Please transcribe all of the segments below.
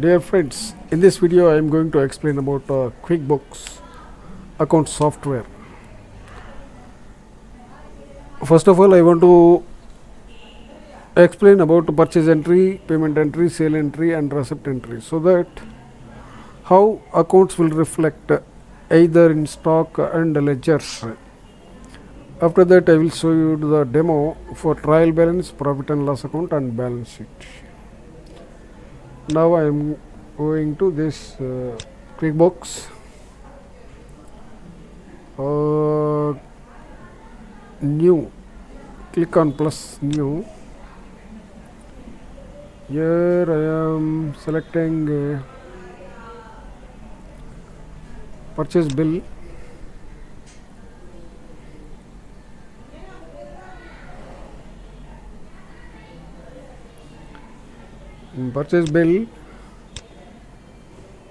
Dear friends, in this video I am going to explain about uh, QuickBooks account software. First of all, I want to explain about purchase entry, payment entry, sale entry, and receipt entry so that how accounts will reflect either in stock and ledgers. After that, I will show you the demo for trial balance, profit and loss account, and balance sheet. Now I am going to this uh, QuickBooks. Uh, new. Click on plus new. Here I am selecting uh, purchase bill. Purchase bill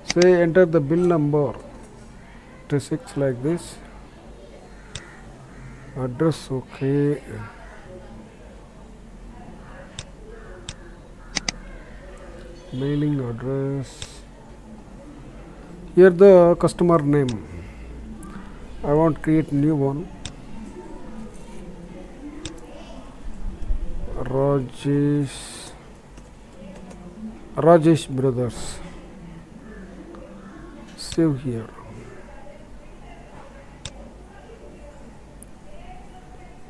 say enter the bill number to 6 like this. Address okay. Mailing address. Here the customer name. I want create new one. Rajesh Rajesh Brothers save here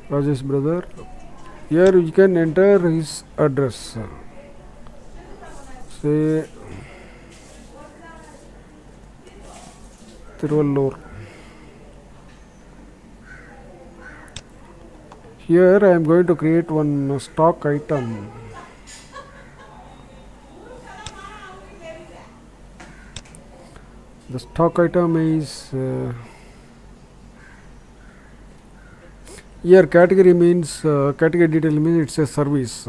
Rajesh brother here you can enter his address say Tiruvallur here I am going to create one stock item the stock item is uh, here category means uh, category detail means it's a service.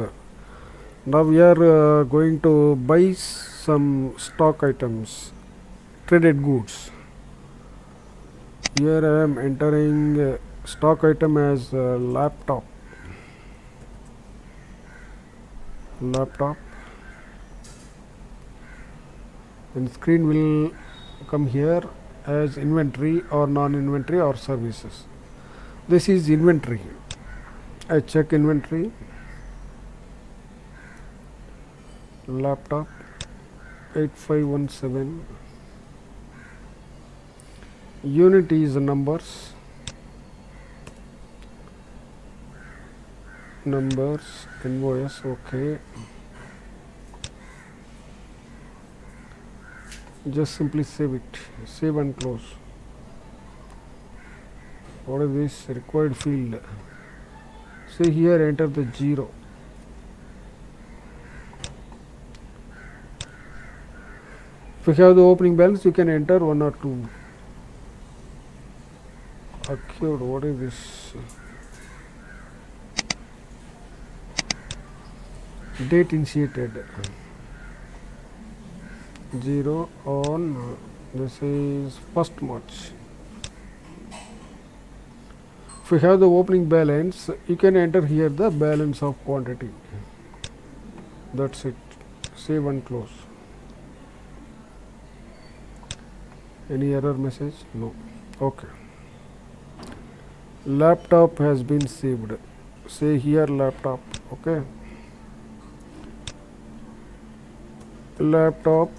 Now we are uh, going to buy some stock items traded goods. Here i am entering uh, stock item as laptop. Laptop. And screen will come here as inventory or non-inventory or services. This is inventory. I check inventory. Laptop 8517 unit is numbers. Numbers invoice okay just simply save it. Save and close. What is this required field? Say here enter the zero. If you have the opening balance you can enter one or two. Accrued what is this? Date initiated zero on uh, this is first march. If you have the opening balance you can enter here the balance of quantity. That's it. Save and close. Any error message? No. Okay. Laptop has been saved. Say here laptop okay? Laptop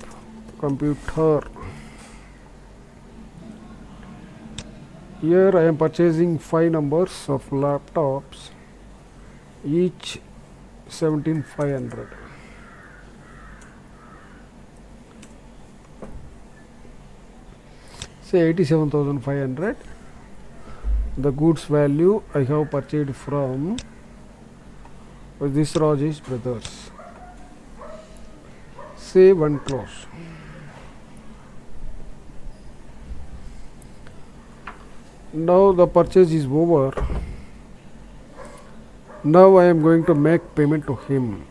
computer. Here I am purchasing five numbers of laptops each 17500 say 87500 the goods value I have purchased from this Rajesh brothers. Say one close now the purchase is over. Now I am going to make payment to him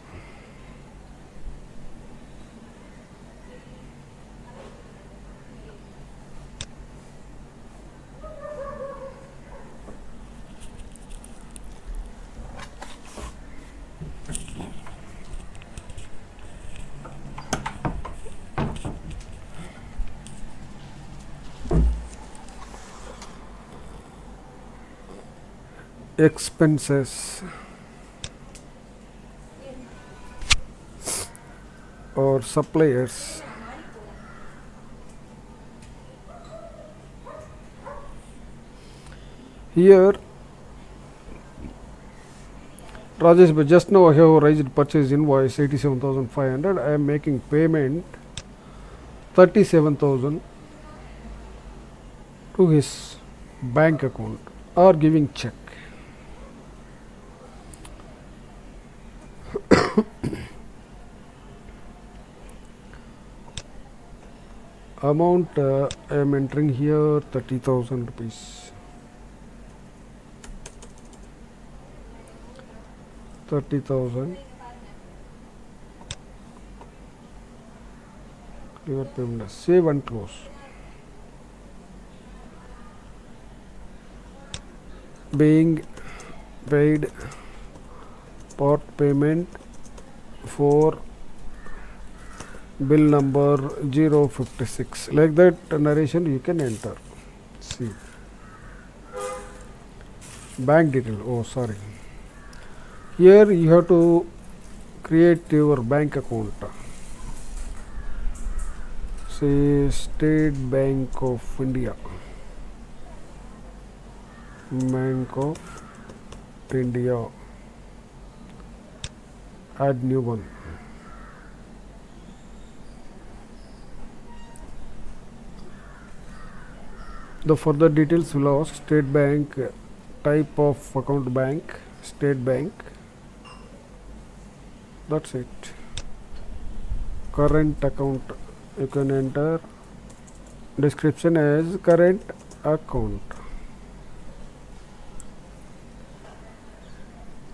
expenses. Or suppliers. Here Rajesh but just now I have raised purchase invoice 87,500 I am making payment 37,000 to his bank account. Or giving check amount uh, I am entering here 30,000 rupees. 30,000 your payment. Save and close. Being paid part payment for bill number 056 like that narration you can enter see bank detail oh sorry here you have to create your bank account say state bank of india bank of india add new one the further details will ask state bank type of account bank state bank. That's it. Current account you can enter. Description as current account.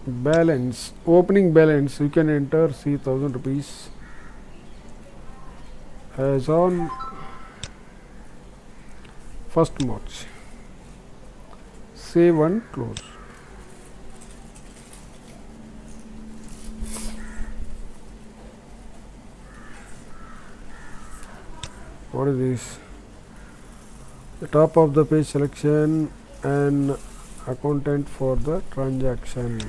Balance opening balance you can enter see 1000 rupees. As on first march save and close. What is this? The top of the page selection and accountant for the transaction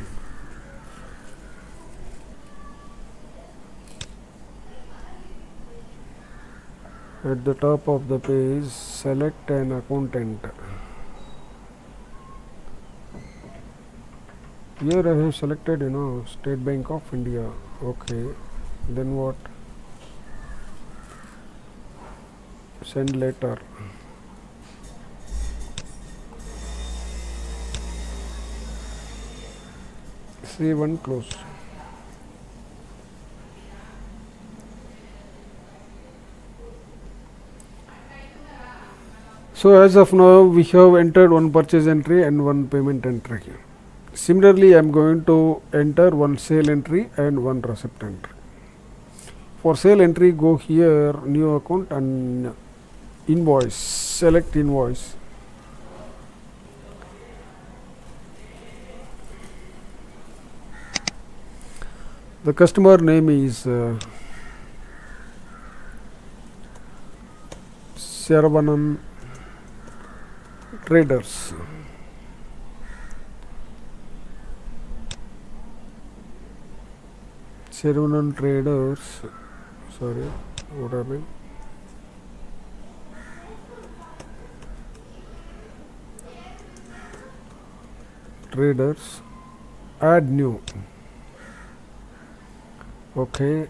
at the top of the page select an accountant. Here I have selected you know State Bank of India. Okay then what? Send letter. Save and close so as of now we have entered one purchase entry and one payment entry similarly I am going to enter one sale entry and one receipt entry. For sale entry go here new account and invoice select invoice. The customer name is uh, Saravanan Traders. Saravanan Traders. Sorry what happened traders. Add new. Okay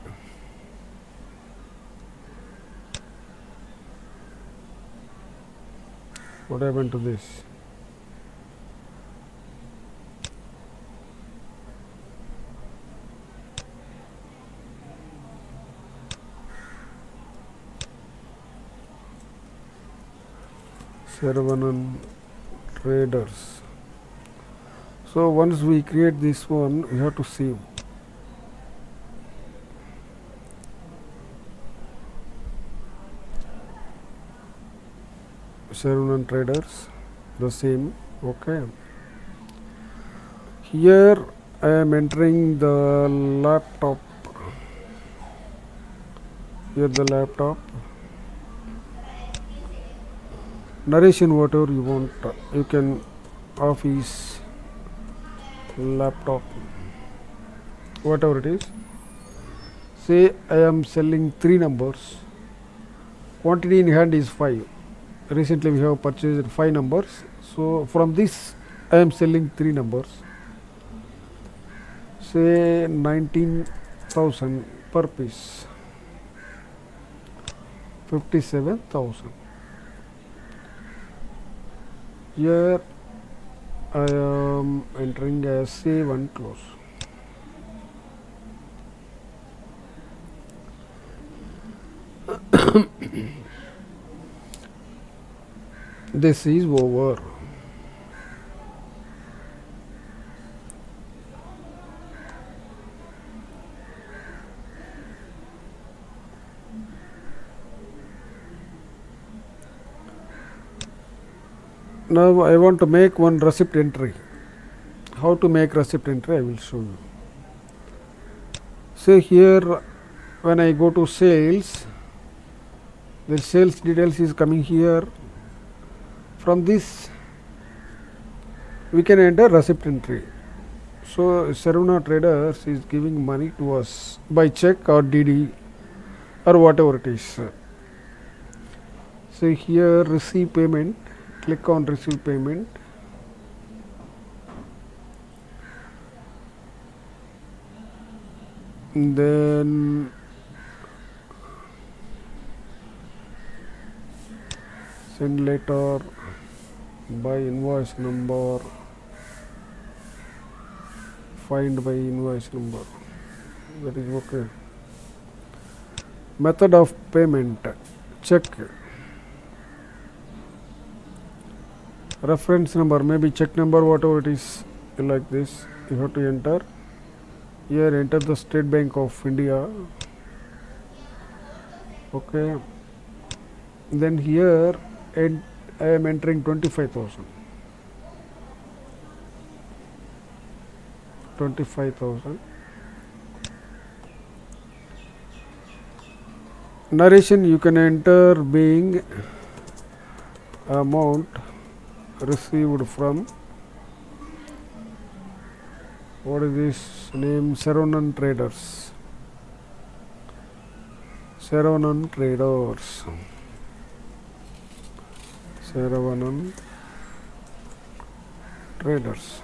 what happened to this? Saravanan traders. So once we create this one we have to save Saravanan traders the same okay. Here I am entering the laptop. Here the laptop. Narration whatever you want. You can office laptop whatever it is. Say I am selling three numbers. Quantity in hand is 5 recently we have purchased 5 numbers. So from this I am selling 3 numbers. Say 19000 per piece. 57000 here I am entering as save and close this is over. Now I want to make one receipt entry. How to make receipt entry I will show you. Say here when I go to sales the sales details is coming here from this we can enter receipt entry so Saravana traders is giving money to us by check or DD or whatever it is. So here receive payment click on receive payment. Then send letter by invoice number find by invoice number that is okay method of payment check reference number maybe check number whatever it is like this you have to enter here enter the state bank of india okay then here and i am entering 25000 25000 narration you can enter being amount received from what is this name? Saravanan Traders. Saravanan Traders Saravanan Traders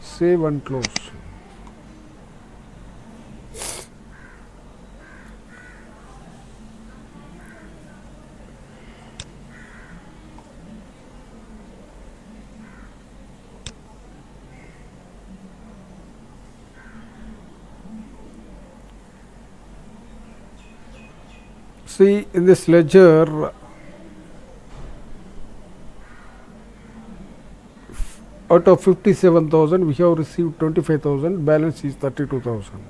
save and close see in this ledger out of 57000 we have received 25000 balance is 32000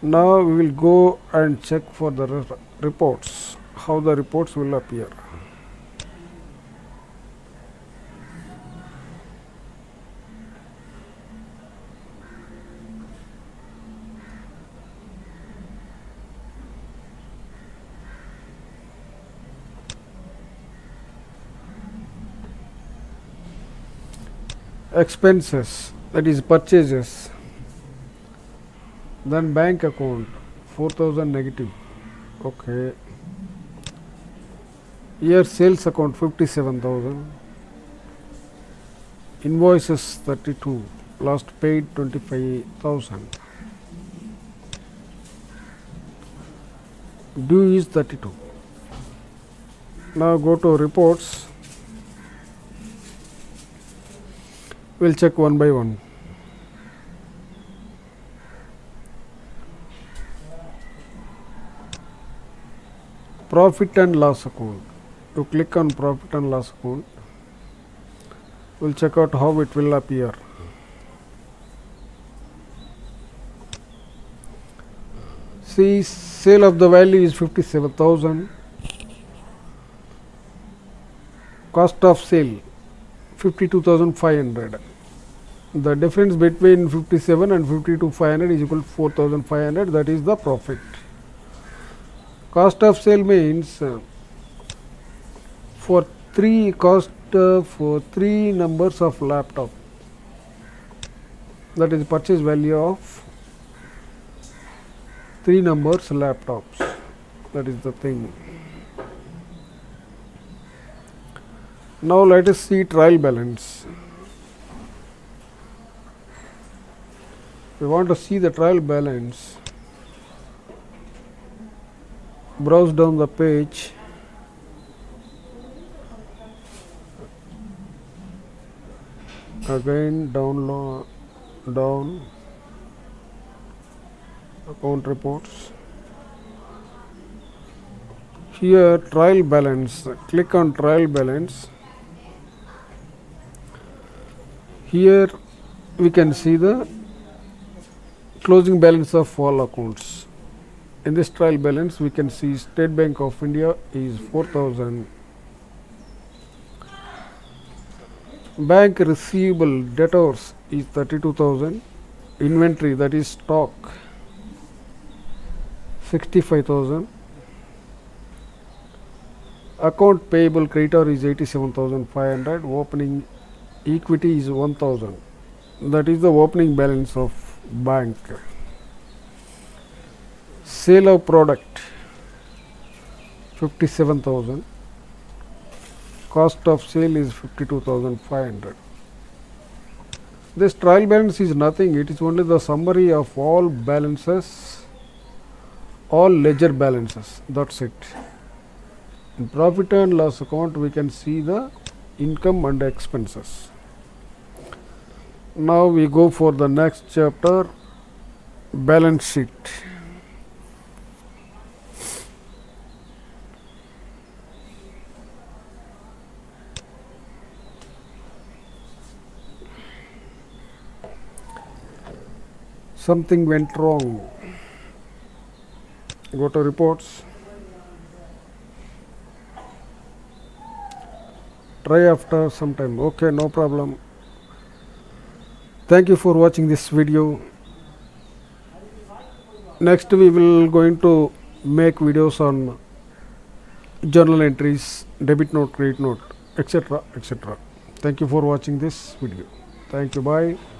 now we will go and check for the re- reports how the reports will appear expenses that is purchases then bank account 4000 negative. Okay. Here sales account 57000 invoices 32 last paid 25000 due is 32 now go to reports we'll check one by one. Profit and loss account. You click on profit and loss account we'll check out how it will appear. See sale of the value is 57000 cost of sale 52500 the difference between 57 and 52 500 is equal to 4500 that is the profit. Cost of sale means uh, for three cost uh, for three numbers of laptop. That is purchase value of three numbers laptops. That is the thing now let us see trial balance. We want to see the trial balance. Browse down the page. Again download down account reports. Here trial balance. Click on trial balance here we can see the closing balance of all accounts. In this trial balance we can see state bank of india is 4000 bank receivable debtors is 32000 inventory that is stock 65000 account payable creditor is 87500 opening equity is 1000 that is the opening balance of bank. Sale of product 57000 cost of sale is 52500 this trial balance is nothing. It is only the summary of all balances all ledger balances. That's it. In profit and loss account we can see the income and expenses now we go for the next chapter balance sheet. Something went wrong. Go to reports? Try after some time. Okay no problem thank you for watching this video. Next we will going to make videos on journal entries debit note credit note etc etc thank you for watching this video. Thank you. Bye